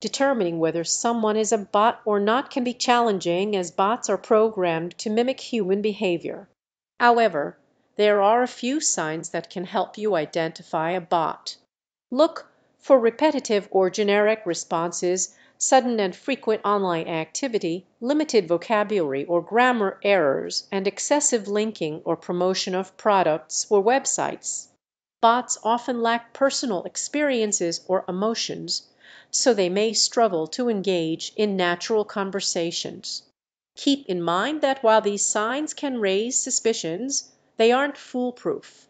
Determining whether someone is a bot or not can be challenging as bots are programmed to mimic human behavior. However, there are a few signs that can help you identify a bot. Look for repetitive or generic responses, sudden and frequent online activity, limited vocabulary or grammar errors, and excessive linking or promotion of products or websites. Bots often lack personal experiences or emotions, so they may struggle to engage in natural conversations. Keep in mind that while these signs can raise suspicions, they aren't foolproof.